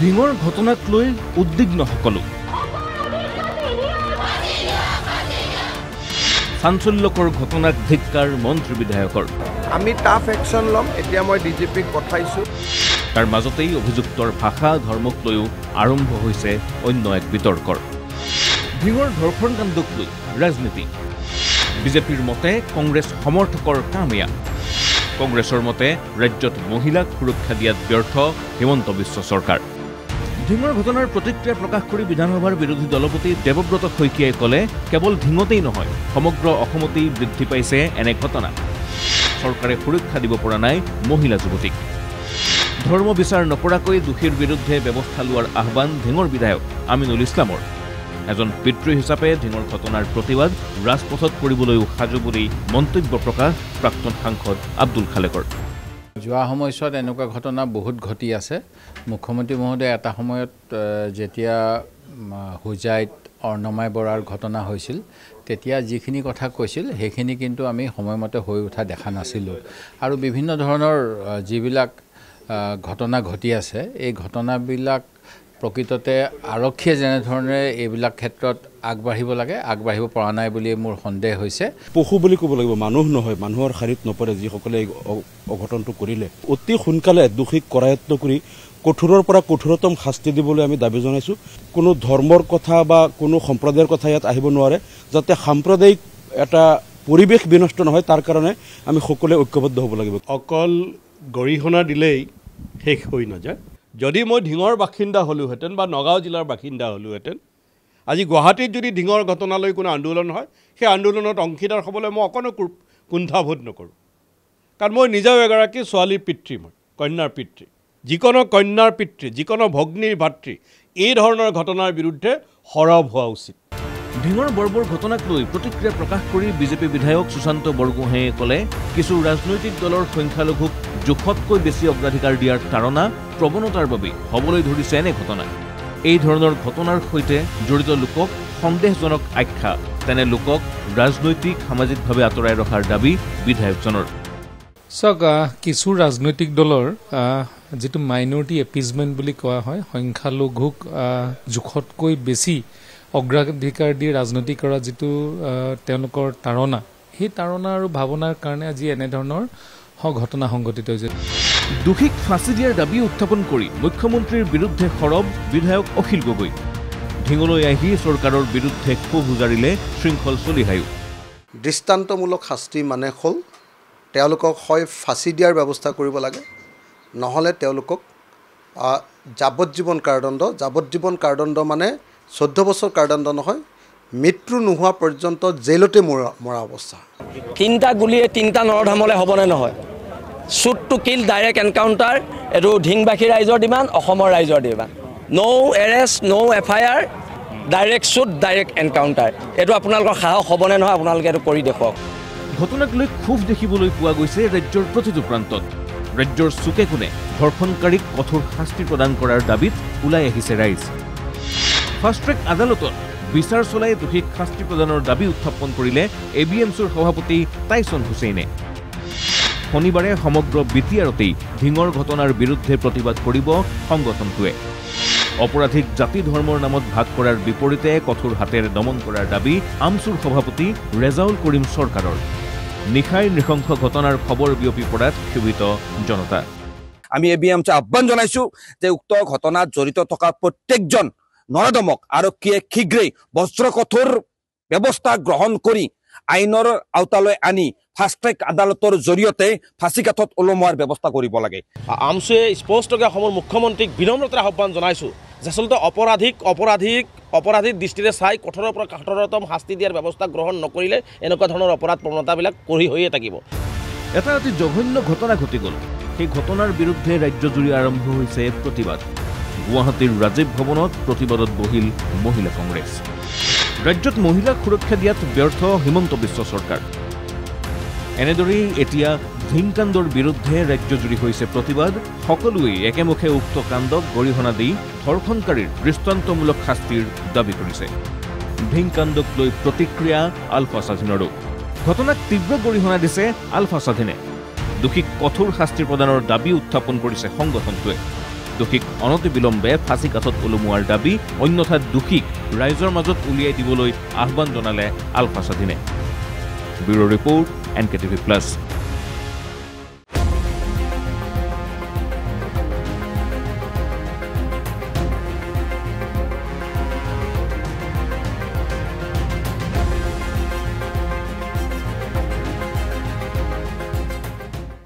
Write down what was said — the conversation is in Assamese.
ধিঙৰ ঘটনাক লৈ উদ্বিগ্ন সকলো। চাঞ্চল্যকৰ ঘটনাক ধিক্কাৰ মন্ত্ৰী বিধায়কৰ। আমি টাফ একশ্যন ল'ম এতিয়া মই ডি জি পিক পঠাইছোঁ। তাৰ মাজতেই অভিযুক্তৰ ভাষা ধৰ্মক লৈও আৰম্ভ হৈছে অন্য এক বিতৰ্কৰ। ধিঙৰ ধৰ্ষণ কাণ্ডক লৈ ৰাজনীতি। বিজেপিৰ মতে কংগ্ৰেছ সমৰ্থকৰ কাম এয়া কংগ্ৰেছৰ মতে ৰাজ্যত মহিলাক সুৰক্ষা দিয়াত ব্যৰ্থ হিমন্ত বিশ্ব চৰকাৰ। ধিঙৰ ঘটনাৰ প্ৰতিক্ৰিয়া প্ৰকাশ কৰি বিধানসভাৰ বিৰোধী দলপতি দেৱব্ৰত শইকীয়াই ক'লে কেৱল ধিঙতেই নহয় সমগ্ৰ অসমতেই বৃদ্ধি পাইছে এনে ঘটনা। চৰকাৰে সুৰক্ষা দিব পৰা নাই মহিলা যুৱতীক। ধৰ্ম বিচাৰ নকৰাকৈ দোষীৰ বিৰুদ্ধে ব্যৱস্থা লোৱাৰ আহ্বান ধিঙৰ বিধায়ক আমিনুল ইছলামৰ। এজন পিতৃ হিচাপে ধিঙৰ ঘটনাৰ প্ৰতিবাদ ৰাজপথত কৰিবলৈও সাজু বুলি মন্তব্য প্ৰকাশ প্ৰাক্তন সাংসদ আব্দুল খালেকৰ। যোৱা সময়ছোৱাত এনেকুৱা ঘটনা বহুত ঘটি আছে। মুখ্যমন্ত্ৰী মহোদয় এটা সময়ত যেতিয়া হোজাইত অৰ্ণমাই বৰাৰ ঘটনা হৈছিল তেতিয়া যিখিনি কথা কৈছিল সেইখিনি কিন্তু আমি সময়মতে হৈ উঠা দেখা নাছিলোঁ। আৰু বিভিন্ন ধৰণৰ যিবিলাক ঘটনা ঘটি আছে এই ঘটনাবিলাক প্ৰকৃততে আৰক্ষীয়ে যেনেধৰণে এইবিলাক ক্ষেত্ৰত আগবাঢ়িব লাগে আগবাঢ়িব পৰা নাই বুলি মোৰ সন্দেহ হৈছে। পশু বুলি ক'ব লাগিব মানুহ নহয় মানুহৰ শাৰীত নপৰে যিসকলে এই অঘটনটো কৰিলে। অতি সোনকালে দোষীক কৰায়ত্ব কৰি কঠোৰৰ পৰা কঠোৰতম শাস্তি দিবলৈ আমি দাবী জনাইছোঁ। কোনো ধৰ্মৰ কথা বা কোনো সম্প্ৰদায়ৰ কথা ইয়াত আহিব নোৱাৰে যাতে সাম্প্ৰদায়িক এটা পৰিৱেশ বিনষ্ট নহয় তাৰ কাৰণে আমি সকলোৱে ঐক্যবদ্ধ হ'ব লাগিব। অকল গৰিহণা দিলেই শেষ হৈ নাযায়। যদি মই ঢিঙৰ বাসিন্দা হ'লোহেঁতেন বা নগাঁও জিলাৰ বাসিন্দা হ'লোহেঁতেন আজি গুৱাহাটীত যদি ঢিঙৰ ঘটনালৈ কোনো আন্দোলন হয় সেই আন্দোলনত অংশীদাৰ হ'বলৈ মই অকণো কুণ্ঠাবোধ নকৰোঁ। কাৰণ মই নিজেও এগৰাকী ছোৱালীৰ পিতৃ মই কন্যাৰ পিতৃ। যিকোনো কন্যাৰ পিতৃ যিকোনো ভগ্নীৰ ভাতৃ এই ধৰণৰ ঘটনাৰ বিৰুদ্ধে সৰব হোৱা উচিত। ধিঙৰ বৰ্বৰ ঘটনাক লৈ প্ৰতিক্ৰিয়া প্ৰকাশ কৰি বিজেপি বিধায়ক সুশান্ত বৰগোহাঁয়ে ক'লে কিছু ৰাজনৈতিক দলৰ সংখ্যালঘুক জোখতকৈ বেছি অগ্ৰাধিকাৰ দিয়াৰ তাৰণা প্ৰৱণতাৰ বাবেই হ'বলৈ ধৰিছে এনে ঘটনা। এই ধৰণৰ ঘটনাৰ সৈতে জড়িত লোকক সন্দেহজনক আখ্যা তেনে লোকক ৰাজনৈতিক সামাজিকভাৱে আঁতৰাই ৰখাৰ দাবী বিধায়কজনৰ। চাওক কিছু ৰাজনৈতিক দলৰ যিটো মাইনৰিটি এপিজমেণ্ট বুলি কোৱা হয় সংখ্যালঘুক জোখতকৈ বেছি অগ্ৰাধিকাৰ দি ৰাজনীতি কৰা যিটো তেওঁলোকৰ তাৰণা সেই তাৰণা আৰু ভাৱনাৰ কাৰণে আজি এনেধৰণৰ ঘটনা সংঘটিত হৈছে। দোষীক ফাঁচি দিয়াৰ দাবী উত্থাপন কৰি মুখ্যমন্ত্ৰীৰ বিৰুদ্ধে সৰব বিধায়ক অখিল গগৈ। ঢিঙলৈ আহি চৰকাৰৰ বিৰুদ্ধে ক্ষোভ উজাৰিলে শৃংখল চলিহায়ো। দৃষ্টান্তমূলক শাস্তি মানে হ'ল তেওঁলোকক হয় ফাঁচি দিয়াৰ ব্যৱস্থা কৰিব লাগে নহ'লে তেওঁলোকক যাৱজ্জীৱন কাৰাদণ্ড যাৱজ্জীৱন কাৰাদণ্ড মানে চৈধ্য বছৰ কাৰাদণ্ড নহয় মৃত্যু নোহোৱা পৰ্যন্ত জেইলতে মৰা মৰা অৱস্থা। তিনিটা গুলিয়ে তিনিটা নৰধামলৈ হ'বনে নহয়? Shoot to kill direct encounter এইটো ঢিংবাসী ৰাইজৰ ডিমাণ্ড অসমৰ ৰাইজৰ demand. No' arrest no' F I R direct shoot direct encounter এইটো আপোনালোকৰ সাহস হ'বনে নহয় আপোনালোকে এইটো কৰি দেখুৱাওক। ঘটনাক লৈ ক্ষোভ দেখিবলৈ পোৱা গৈছে ৰাজ্যৰ প্ৰতিটো প্ৰান্তত। ৰাজ্যৰ চুকে কোণে ধৰ্ষণকাৰীক কঠোৰ শাস্তি প্ৰদান কৰাৰ দাবীত ওলাই আহিছে ৰাইজ। ফাষ্ট ট্ৰেক আদালতত বিচাৰ চলাই দোষীক শাস্তি প্ৰদানৰ দাবী উত্থাপন কৰিলে এ বি এম চিৰ সভাপতি টাইছন হুছেইনে শনিবাৰে সমগ্ৰ বি টি আৰতেই ঢিঙৰ ঘটনাৰ বিৰুদ্ধে প্ৰতিবাদ কৰিব সংগঠনটোৱে। অপৰাধীক জাতি ধৰ্মৰ নামত ভাগ কৰাৰ বিপৰীতে কঠোৰ হাতেৰে দমন কৰাৰ দাবী আমচুৰ সভাপতি ৰেজাউল কৰিম চৰকাৰৰ। নিশাই নৃশংস ঘটনাৰ খবৰ বিয়পি পৰাত ক্ষোভিত জনতা। আমি এ বি এম চি আহ্বান জনাইছো যে উক্ত ঘটনাত জড়িত থকা প্ৰত্যেকজন নৰদমক আৰক্ষীয়ে শীঘ্ৰেই বজ্ৰ কঠোৰ ব্যৱস্থা গ্ৰহণ কৰি আইনৰ আওতালৈ আনি ফাষ্ট ট্ৰেক আদালতৰ জৰিয়তে ফাঁচীকাঠত ওলমোৱাৰ ব্যৱস্থা কৰিব লাগে। আমচুৱে স্পষ্টকৈ অসমৰ মুখ্যমন্ত্ৰীক বিনম্ৰতাৰে আহ্বান জনাইছোঁ যে আচলতে অপৰাধীক অপৰাধীক অপৰাধীক দৃষ্টিৰে চাই কঠোৰৰ পৰা কঠোৰতম শাস্তি দিয়াৰ ব্যৱস্থা গ্ৰহণ নকৰিলে এনেকুৱা ধৰণৰ অপৰাধ প্ৰৱণতাবিলাক কৰি হৈয়ে থাকিব। এটা অতি জঘন্য ঘটনা ঘটি গ'ল। সেই ঘটনাৰ বিৰুদ্ধে ৰাজ্যজুৰি আৰম্ভ হৈছে প্ৰতিবাদ। গুৱাহাটীৰ ৰাজীৱ ভৱনত প্ৰতিবাদত বহিল মহিলা কংগ্ৰেছ। ৰাজ্যত মহিলাক সুৰক্ষা দিয়াত ব্যৰ্থ হিমন্ত বিশ্ব চৰকাৰ। এনেদৰেই এতিয়া ধিংকাণ্ডৰ বিৰুদ্ধে ৰাজ্যজুৰি হৈছে প্ৰতিবাদ। সকলোৱেই একেমুখে উক্ত কাণ্ডক গৰিহণা দি ধৰ্ষণকাৰীৰ দৃষ্টান্তমূলক শাস্তিৰ দাবী কৰিছে। ধিংকাণ্ডক লৈ প্ৰতিক্ৰিয়া আলফা স্বাধীনৰো। ঘটনাক তীব্ৰ গৰিহণা দিছে আলফা স্বাধীনে। দোষীক কঠোৰ শাস্তি প্ৰদানৰ দাবী উত্থাপন কৰিছে সংগঠনটোৱে। দোষীক অনতিবিলম্বে ফাঁচী কাঠত ওলোমোৱাৰ দাবী অন্যথা দোষীক ৰাইজৰ মাজত উলিয়াই দিবলৈ আহ্বান জনালে আলফা স্বাধীনে। Bureau' report N K TV plus.